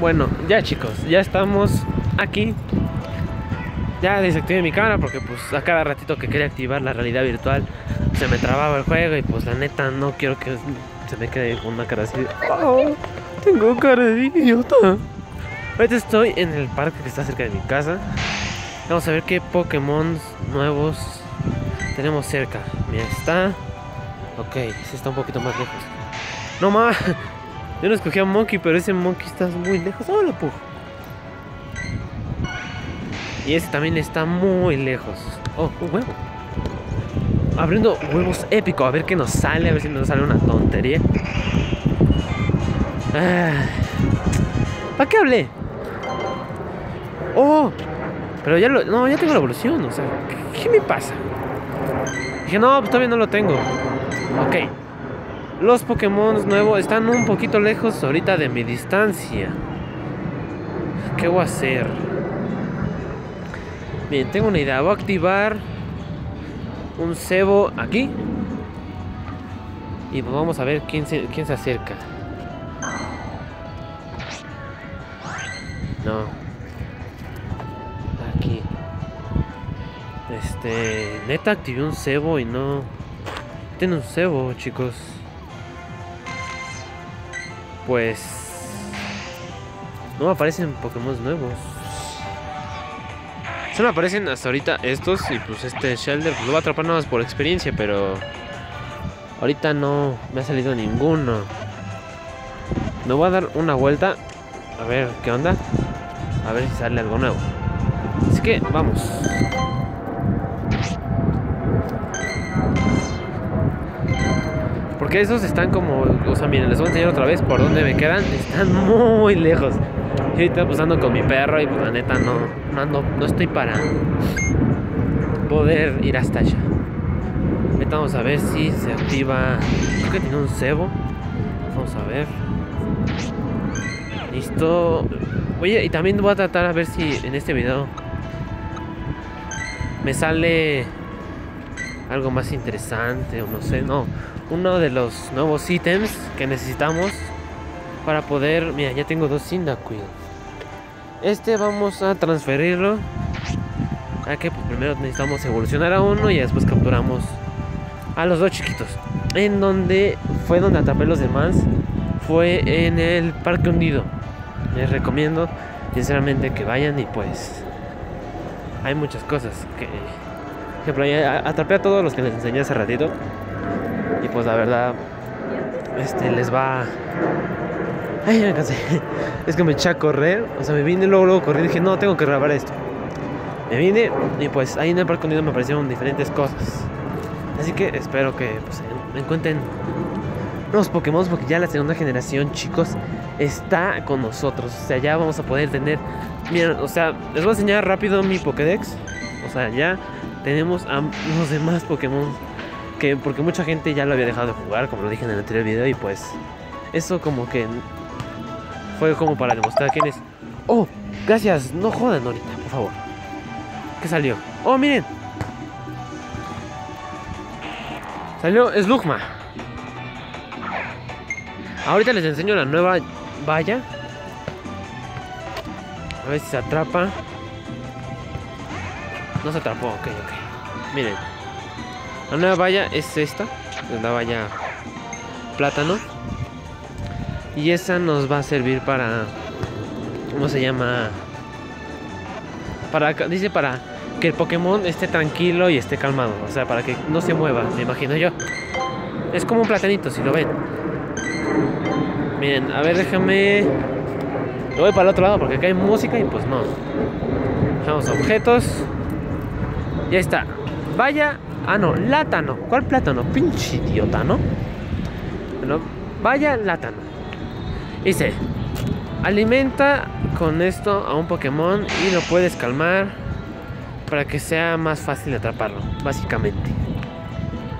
Bueno, ya chicos, ya estamos aquí. Ya desactivé mi cámara porque pues a cada ratito que quería activar la realidad virtual se me trababa el juego y pues la neta no quiero que se me quede con una cara así. "Oh, tengo cara de idiota. Ahorita estoy en el parque que está cerca de mi casa. Vamos a ver qué Pokémon nuevos tenemos cerca. Mira, está. Ok, sí está un poquito más lejos. No más. Yo no escogí a Monkey, pero ese Monkey está muy lejos. ¡Hola, Pug! Y ese también está muy lejos. Oh, un huevo. Abriendo huevos épico. A ver qué nos sale. A ver si nos sale una tontería. Ah. ¿Para qué hablé? Oh. Pero ya lo... No, ya tengo la evolución. O sea, ¿qué, qué me pasa? Dije, no, pues todavía no lo tengo. Ok. Los Pokémon nuevos están un poquito lejos ahorita de mi distancia. ¿Qué voy a hacer? Bien, tengo una idea. Voy a activar un cebo aquí. Y vamos a ver quién se, quién se acerca. No. Aquí. Este. Neta activé un cebo y no. Tiene un cebo, chicos. Pues. No aparecen Pokémon nuevos. Solo aparecen hasta ahorita estos y pues este Shelder pues, lo va a atrapar nada más por experiencia, pero ahorita no me ha salido ninguno. Me voy a dar una vuelta a ver qué onda, a ver si sale algo nuevo. Así que vamos. Porque esos están como, o sea, miren, les voy a enseñar otra vez por dónde me quedan. Están muy lejos. Yo ahorita pues ando con mi perro y pues la neta no, no no estoy para poder ir hasta allá. Ahorita vamos a ver si se activa. Creo que tiene un cebo. Vamos a ver. Listo. Oye, y también voy a tratar a ver si en este video me sale algo más interesante o no sé, no. Uno de los nuevos ítems que necesitamos para poder... Mira, ya tengo dos Cyndaquil. Este vamos a transferirlo. A que pues, primero necesitamos evolucionar a uno y después capturamos a los dos chiquitos. En donde fue donde atrapé los demás. Fue en el Parque Hundido. Les recomiendo sinceramente que vayan y pues... Hay muchas cosas que... Ejemplo, atrapé a todos los que les enseñé hace ratito. Y pues la verdad, este les va. Ay, me cansé. Es que me eché a correr. O sea, me vine luego, luego corrí dije, no, tengo que grabar esto. Me vine y pues ahí en el parque unido me aparecieron diferentes cosas. Así que espero que pues, encuentren nuevos Pokémon porque ya la segunda generación, chicos, está con nosotros. O sea, ya vamos a poder tener. Miren, o sea, les voy a enseñar rápido mi Pokédex. O sea, ya tenemos a los demás Pokémon que porque mucha gente ya lo había dejado de jugar, como lo dije en el anterior video, y pues eso como que fue como para demostrar quién es. Oh, gracias, no jodan ahorita, por favor. ¿Qué salió? Oh, miren. Salió Slugma. Ahorita les enseño la nueva valla. A ver si se atrapa. No se atrapó, ok, ok. Miren. La nueva valla es esta, la valla plátano. Y esa nos va a servir para ¿cómo se llama? Para dice para que el Pokémon esté tranquilo y esté calmado, o sea, para que no se mueva, me imagino yo. Es como un platanito, si lo ven. Miren, a ver, déjame Lo voy para el otro lado porque acá hay música y pues no. Dejamos objetos. Ya está. Vaya Ah, no, látano. ¿Cuál plátano? Pinche idiota, ¿no? Bueno, vaya látano. Dice, alimenta con esto a un Pokémon y lo puedes calmar para que sea más fácil atraparlo, básicamente.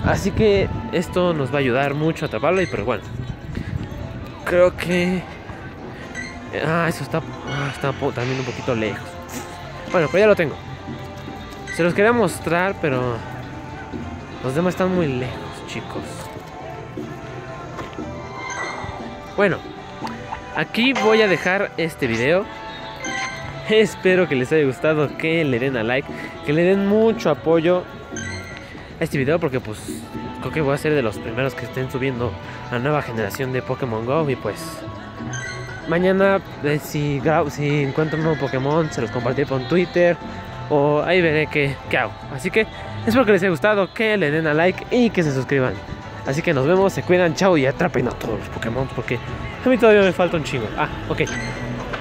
Así que esto nos va a ayudar mucho a atraparlo y pero bueno. Creo que... Ah, eso está, ah, está también un poquito lejos. Bueno, pues ya lo tengo. Se los quería mostrar, pero los demás están muy lejos, chicos. Bueno, aquí voy a dejar este video. Espero que les haya gustado, que le den a like, que le den mucho apoyo a este video porque pues creo que voy a ser de los primeros que estén subiendo la nueva generación de Pokémon Go y pues mañana eh, si, si encuentro un nuevo Pokémon se los compartiré por Twitter o ahí veré qué, qué hago. Así que espero que les haya gustado, que le den a like y que se suscriban. Así que nos vemos, se cuidan, chao y atrapen a todos los Pokémon porque a mí todavía me falta un chingo. Ah, ok.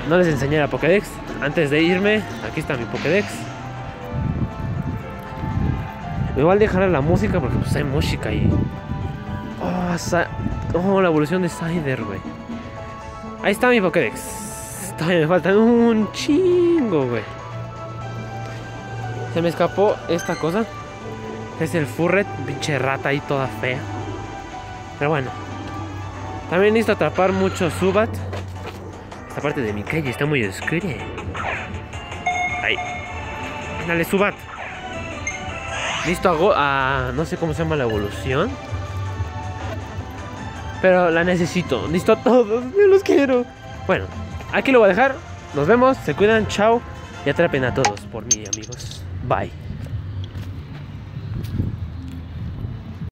No les enseñé la Pokédex. Antes de irme, aquí está mi Pokédex. Igual dejar la música porque pues hay música y... Oh, oh la evolución de Cider, güey. Ahí está mi Pokédex. Todavía me faltan un chingo, güey. Se me escapó esta cosa. Es el Furret, pinche rata ahí toda fea. Pero bueno. También necesito atrapar mucho Subat. Esta parte de mi calle está muy oscura. Ahí. Dale, Subat. Listo, a, no sé cómo se llama la evolución. Pero la necesito. Listo a todos. Yo los quiero. Bueno, aquí lo voy a dejar. Nos vemos. Se cuidan. Chao. Y atrapen a todos por mí, amigos. Bye.